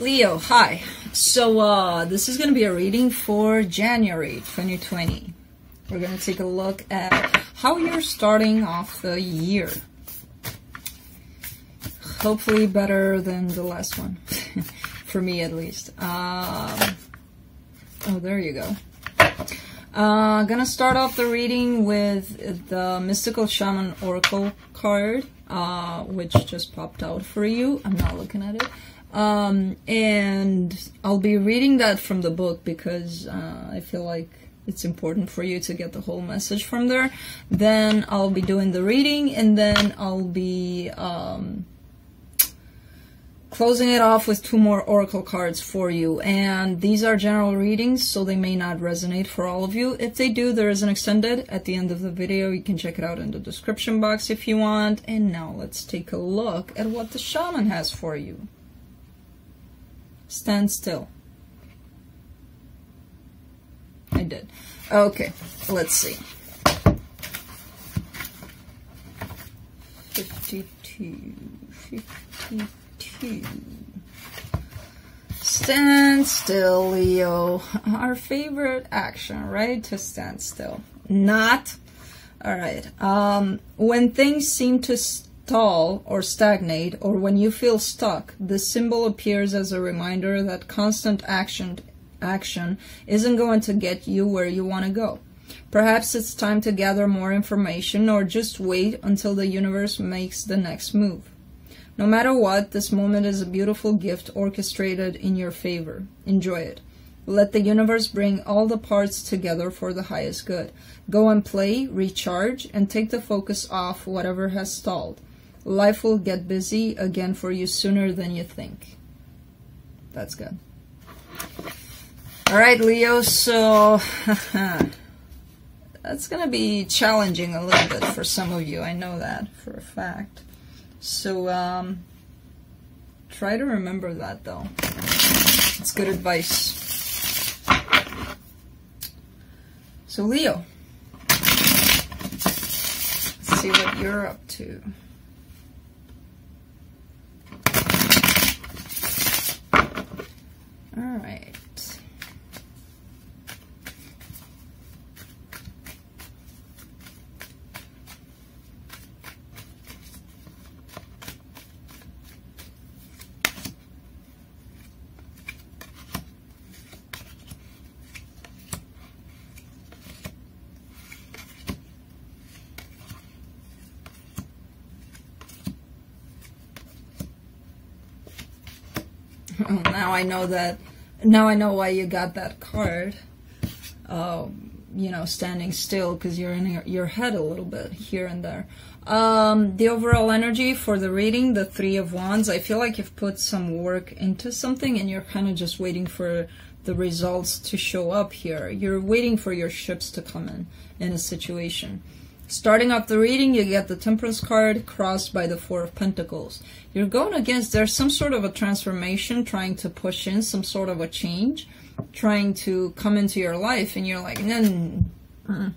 Leo, hi. So, uh, this is going to be a reading for January 2020. We're going to take a look at how you're starting off the year. Hopefully, better than the last one, for me at least. Um, oh, there you go. Uh, gonna start off the reading with the Mystical Shaman Oracle card, uh, which just popped out for you. I'm not looking at it. Um, and I'll be reading that from the book because uh, I feel like it's important for you to get the whole message from there. Then I'll be doing the reading, and then I'll be um, closing it off with two more oracle cards for you. And these are general readings, so they may not resonate for all of you. If they do, there is an extended at the end of the video. You can check it out in the description box if you want. And now let's take a look at what the shaman has for you. Stand still. I did. Okay, let's see. 52, 52. Stand still, Leo. Our favorite action, right? To stand still. Not. Alright. Um, when things seem to stall or stagnate, or when you feel stuck, this symbol appears as a reminder that constant action action isn't going to get you where you want to go. Perhaps it's time to gather more information or just wait until the universe makes the next move. No matter what, this moment is a beautiful gift orchestrated in your favor. Enjoy it. Let the universe bring all the parts together for the highest good. Go and play, recharge, and take the focus off whatever has stalled. Life will get busy again for you sooner than you think. That's good. All right, Leo, so that's going to be challenging a little bit for some of you. I know that for a fact. So um, try to remember that, though. It's good advice. So, Leo, let's see what you're up to. All right. Oh, now I know that. Now I know why you got that card. Uh, you know, standing still because you're in your, your, head a little bit here and there. Um, the overall energy for the reading, the Three of Wands, I feel like you've put some work into something and you're kind of just waiting for the results to show up here. You're waiting for your ships to come in in a situation. Starting off the reading, you get the Temperance card crossed by the Four of Pentacles. You're going against, there's some sort of a transformation trying to push in, some sort of a change, trying to come into your life, and you're like, nah,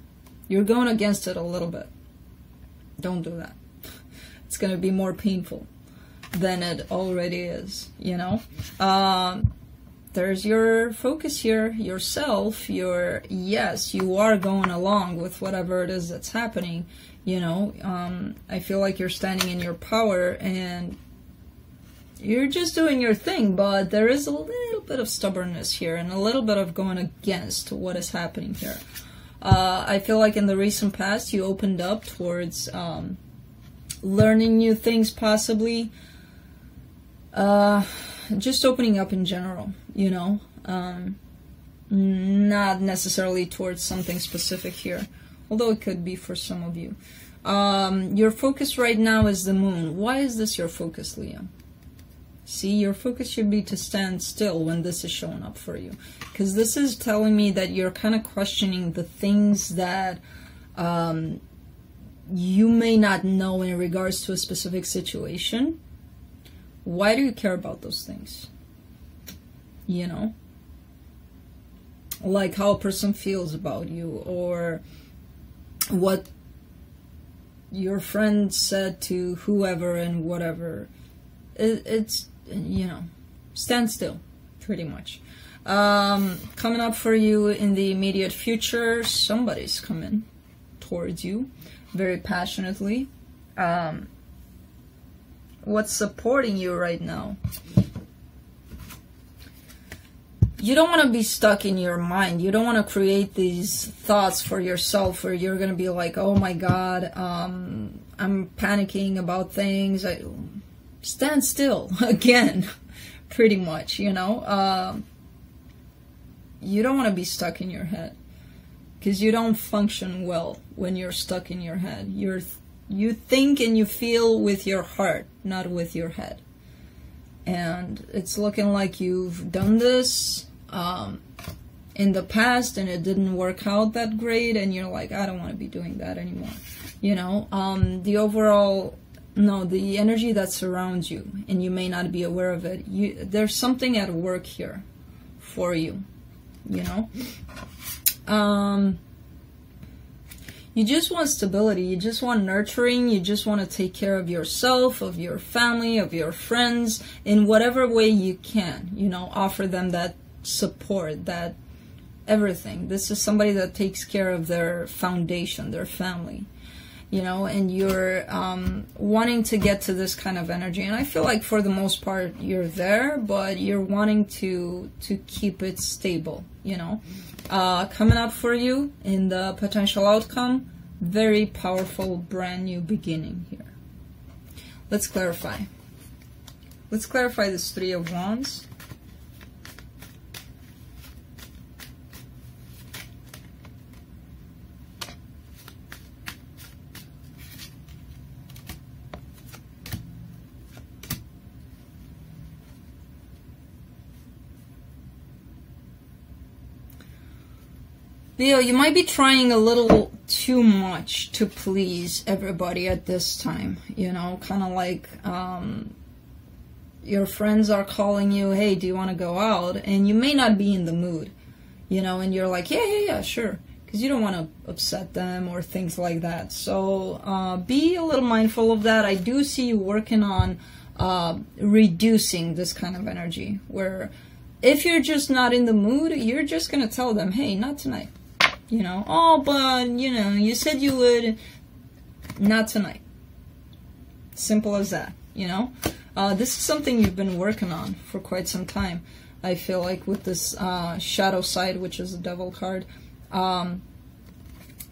you're going against it a little bit. Don't do that. It's going to be more painful than it already is, you know? Um, there's your focus here, yourself, your, yes, you are going along with whatever it is that's happening, you know, um, I feel like you're standing in your power and you're just doing your thing, but there is a little bit of stubbornness here and a little bit of going against what is happening here. Uh, I feel like in the recent past you opened up towards um, learning new things, possibly. Uh, just opening up in general, you know, um, not necessarily towards something specific here, although it could be for some of you. Um, your focus right now is the moon. Why is this your focus, Leo? See, your focus should be to stand still when this is showing up for you. Because this is telling me that you're kind of questioning the things that um, you may not know in regards to a specific situation why do you care about those things? You know? Like how a person feels about you or what your friend said to whoever and whatever. It, it's, you know, stand still, pretty much. Um, coming up for you in the immediate future, somebody's coming towards you very passionately. Um, what's supporting you right now? You don't want to be stuck in your mind. You don't want to create these thoughts for yourself where you're going to be like, oh my God, um, I'm panicking about things. I, stand still again, pretty much, you know? Uh, you don't want to be stuck in your head because you don't function well when you're stuck in your head. You're you think and you feel with your heart, not with your head. And it's looking like you've done this um, in the past and it didn't work out that great, and you're like, I don't want to be doing that anymore. You know, um, the overall no, the energy that surrounds you, and you may not be aware of it. You, there's something at work here for you. You know. Um, you just want stability. You just want nurturing. You just want to take care of yourself, of your family, of your friends in whatever way you can. You know, offer them that support, that everything. This is somebody that takes care of their foundation, their family. You know, and you're um, wanting to get to this kind of energy, and I feel like for the most part you're there, but you're wanting to to keep it stable. You know, uh, coming up for you in the potential outcome. Very powerful, brand new beginning here. Let's clarify. Let's clarify this Three of Wands. Leo, you might be trying a little too much to please everybody at this time. You know, kind of like um, your friends are calling you, hey, do you want to go out? And you may not be in the mood, you know, and you're like, yeah, yeah, yeah, sure. Because you don't want to upset them or things like that. So uh, be a little mindful of that. I do see you working on uh, reducing this kind of energy where if you're just not in the mood, you're just going to tell them, hey, not tonight you know, oh, but, you know, you said you would. Not tonight. Simple as that, you know? Uh, this is something you've been working on for quite some time. I feel like with this uh, shadow side, which is a devil card, um,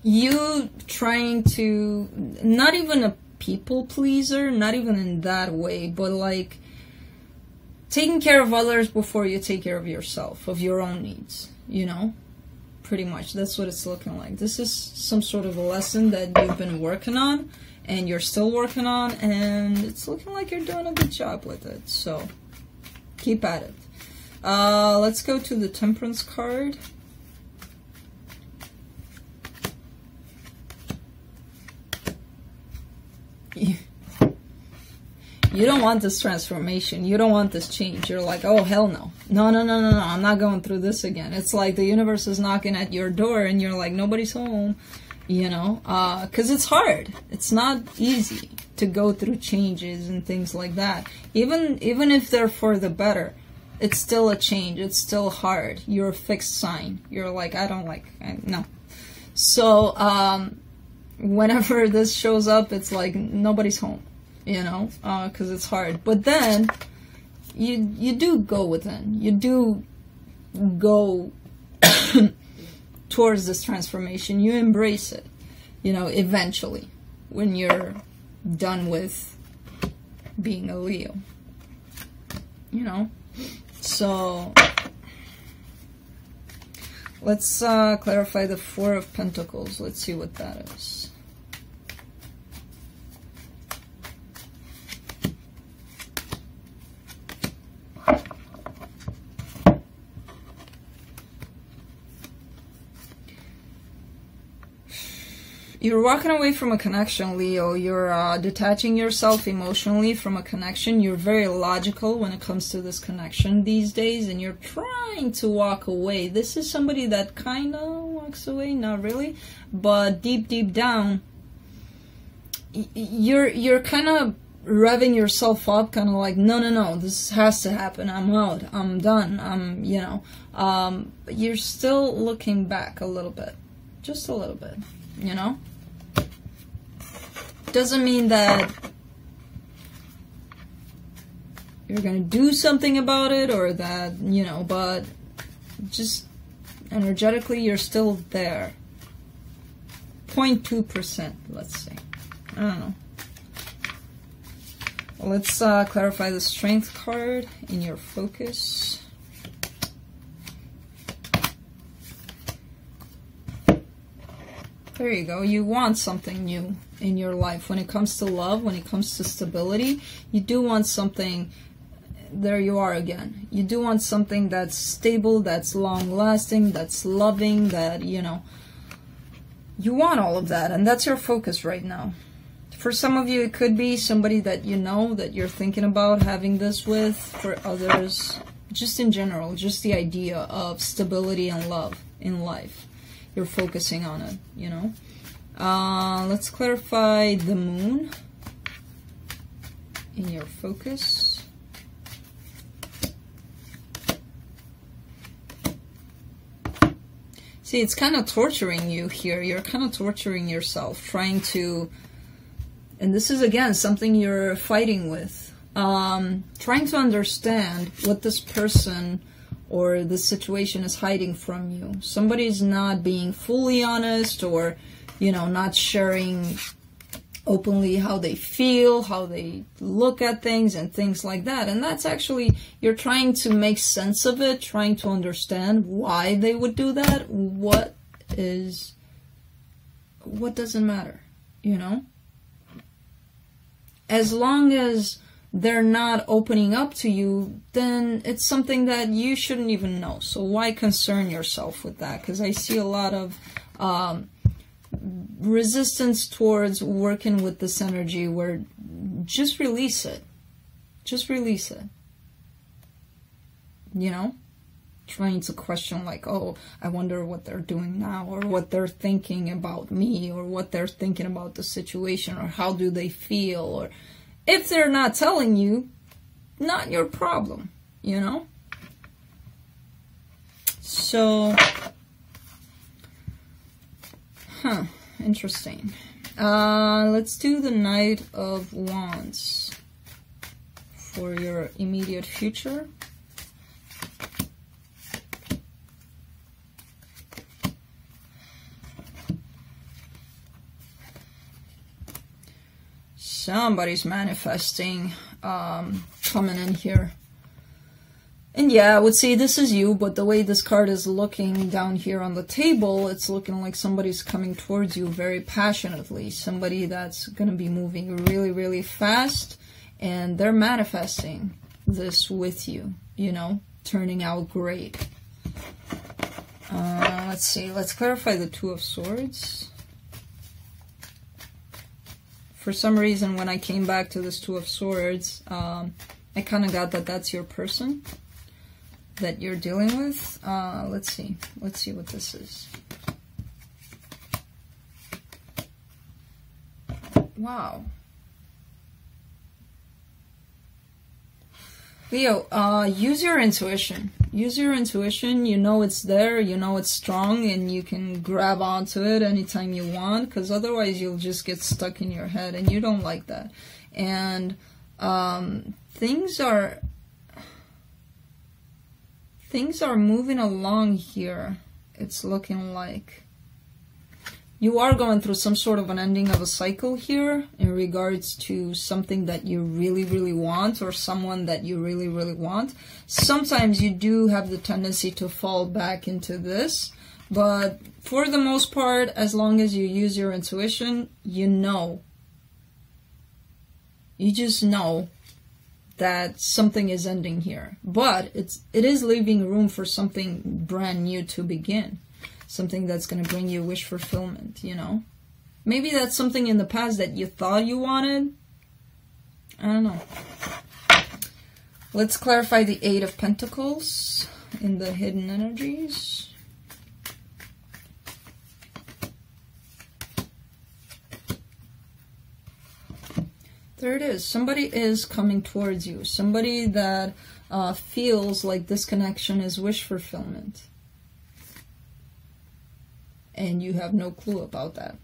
you trying to not even a people pleaser, not even in that way, but like taking care of others before you take care of yourself, of your own needs, you know? Pretty much. That's what it's looking like. This is some sort of a lesson that you've been working on and you're still working on and it's looking like you're doing a good job with it. So keep at it. Uh, let's go to the Temperance card. You don't want this transformation. You don't want this change. You're like, oh, hell no. No, no, no, no, no. I'm not going through this again. It's like the universe is knocking at your door and you're like, nobody's home, you know? Because uh, it's hard. It's not easy to go through changes and things like that. Even, even if they're for the better, it's still a change. It's still hard. You're a fixed sign. You're like, I don't like, I, no. So, um, whenever this shows up, it's like, nobody's home you know, because uh, it's hard. But then you you do go within. You do go towards this transformation. You embrace it, you know, eventually when you're done with being a Leo. You know, so let's uh, clarify the Four of Pentacles. Let's see what that is. You're walking away from a connection, Leo. You're uh, detaching yourself emotionally from a connection. You're very logical when it comes to this connection these days, and you're trying to walk away. This is somebody that kind of walks away, not really, but deep, deep down, you're you're kind of revving yourself up, kind of like, no, no, no, this has to happen. I'm out. I'm done. I'm, you know. Um, but you're still looking back a little bit, just a little bit, you know. Doesn't mean that you're gonna do something about it or that, you know, but just energetically, you're still there. 0.2%, let's say. I don't know. Let's uh, clarify the strength card in your focus. There you go. You want something new in your life. When it comes to love, when it comes to stability, you do want something. There you are again. You do want something that's stable, that's long lasting, that's loving, that, you know. You want all of that, and that's your focus right now for some of you, it could be somebody that you know that you're thinking about having this with. For others, just in general, just the idea of stability and love in life. You're focusing on it, you know. Uh, let's clarify the moon in your focus. See, it's kind of torturing you here. You're kind of torturing yourself, trying to and this is again something you're fighting with. Um, trying to understand what this person or this situation is hiding from you. Somebody's not being fully honest or, you know, not sharing openly how they feel, how they look at things, and things like that. And that's actually, you're trying to make sense of it, trying to understand why they would do that. What is, what doesn't matter, you know? as long as they're not opening up to you, then it's something that you shouldn't even know. So why concern yourself with that? Because I see a lot of um, resistance towards working with this energy where just release it. Just release it. You know? Trying to question, like, oh, I wonder what they're doing now, or what they're thinking about me, or what they're thinking about the situation, or how do they feel, or if they're not telling you, not your problem, you know? So, huh, interesting. Uh, let's do the Knight of Wands for your immediate future. Somebody's manifesting um, coming in here. And yeah, I would say this is you, but the way this card is looking down here on the table, it's looking like somebody's coming towards you very passionately. Somebody that's going to be moving really, really fast, and they're manifesting this with you, you know, turning out great. Uh, let's see, let's clarify the Two of Swords for some reason, when I came back to this Two of Swords, um, I kind of got that that's your person that you're dealing with. Uh, let's see. Let's see what this is. Wow. Leo, uh, use your intuition. Use your intuition. You know it's there. You know it's strong, and you can grab onto it anytime you want. Because otherwise, you'll just get stuck in your head, and you don't like that. And um, things are things are moving along here. It's looking like you are going through some sort of an ending of a cycle here in regards to something that you really, really want or someone that you really, really want. Sometimes you do have the tendency to fall back into this, but for the most part, as long as you use your intuition, you know. You just know that something is ending here. But it's it is leaving room for something brand new to begin something that's going to bring you wish fulfillment, you know? Maybe that's something in the past that you thought you wanted. I don't know. Let's clarify the Eight of Pentacles in the hidden energies. There it is. Somebody is coming towards you. Somebody that uh, feels like this connection is wish fulfillment. And you have no clue about that.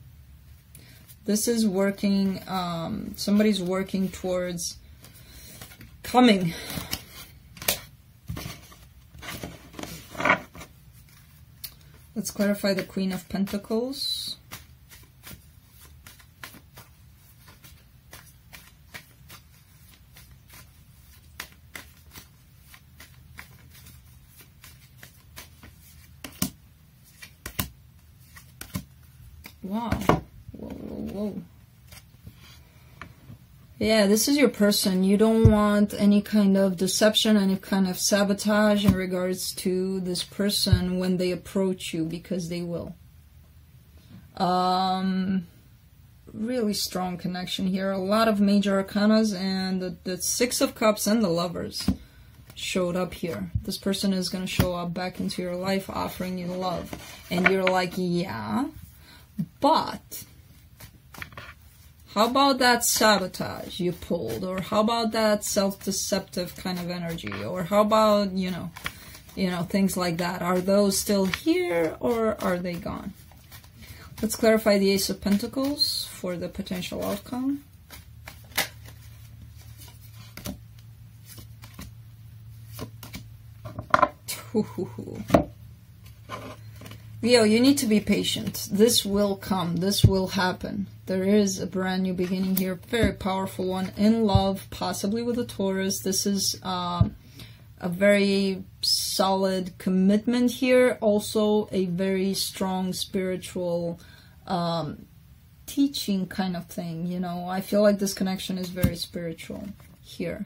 This is working, um, somebody's working towards coming. Let's clarify the Queen of Pentacles. Wow. Whoa, whoa, whoa. Yeah, this is your person. You don't want any kind of deception, any kind of sabotage in regards to this person when they approach you because they will. Um, really strong connection here. A lot of major arcanas and the, the Six of Cups and the Lovers showed up here. This person is going to show up back into your life offering you love. And you're like, yeah, but how about that sabotage you pulled? Or how about that self-deceptive kind of energy? Or how about, you know, you know, things like that. Are those still here or are they gone? Let's clarify the Ace of Pentacles for the potential outcome. Leo, you need to be patient. This will come. This will happen. There is a brand new beginning here, very powerful one in love, possibly with a Taurus. This is uh, a very solid commitment here. Also, a very strong spiritual um, teaching kind of thing. You know, I feel like this connection is very spiritual here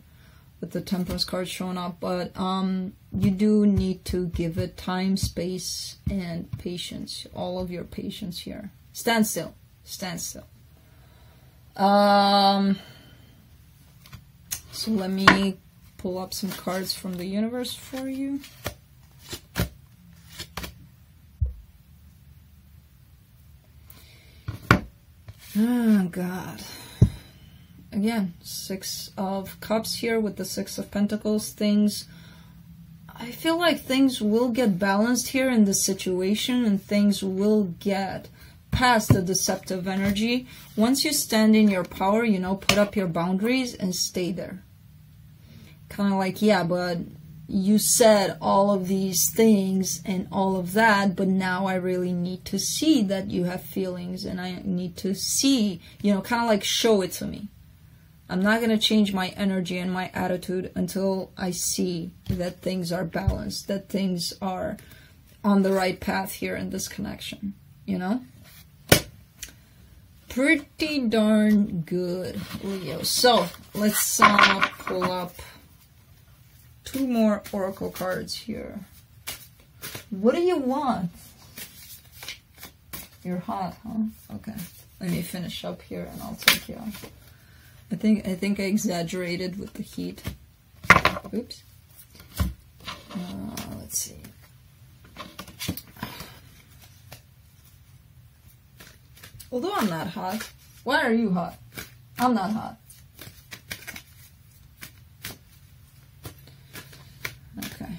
with the Temperance card showing up, but um, you do need to give it time, space, and patience. All of your patience here. Stand still. Stand still. Um, so let me pull up some cards from the universe for you. Oh, God. Again, Six of Cups here with the Six of Pentacles. Things, I feel like things will get balanced here in this situation and things will get past the deceptive energy. Once you stand in your power, you know, put up your boundaries and stay there. Kind of like, yeah, but you said all of these things and all of that, but now I really need to see that you have feelings and I need to see, you know, kind of like show it to me. I'm not going to change my energy and my attitude until I see that things are balanced, that things are on the right path here in this connection, you know? pretty darn good, Leo. So, let's uh, pull up two more oracle cards here. What do you want? You're hot, huh? Okay. Let me finish up here and I'll take you off. I think I think I exaggerated with the heat. Oops. Uh, let's see. Although I'm not hot. Why are you hot? I'm not hot. Okay.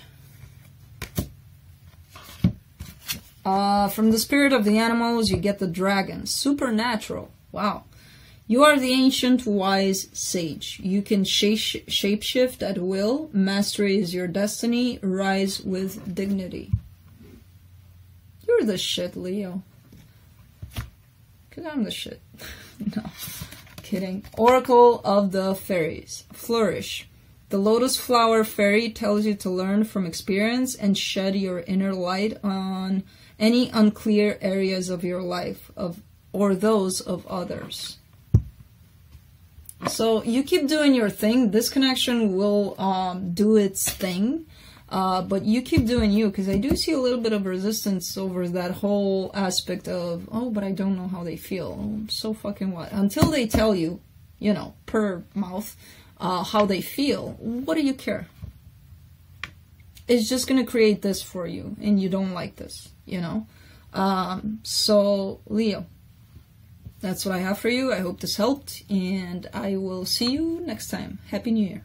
Uh, from the spirit of the animals, you get the dragon. Supernatural. Wow. You are the ancient wise sage. You can shape shapeshift at will. Mastery is your destiny. Rise with dignity. You're the shit, Leo. Because I'm the shit. no. Kidding. Oracle of the Fairies. Flourish. The lotus flower fairy tells you to learn from experience and shed your inner light on any unclear areas of your life of or those of others. So you keep doing your thing. This connection will um, do its thing. Uh, but you keep doing you because I do see a little bit of resistance over that whole aspect of, oh, but I don't know how they feel. So fucking what? Until they tell you, you know, per mouth, uh, how they feel, what do you care? It's just going to create this for you, and you don't like this, you know? Um, so, Leo, that's what I have for you. I hope this helped, and I will see you next time. Happy New Year.